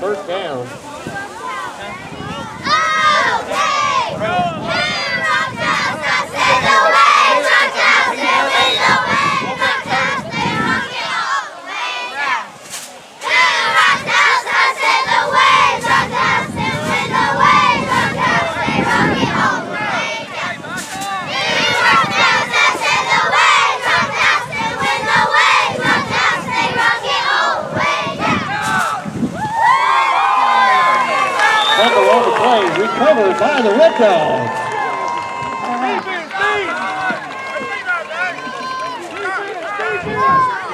First down. recovered by the Red Dogs. Defense, defense.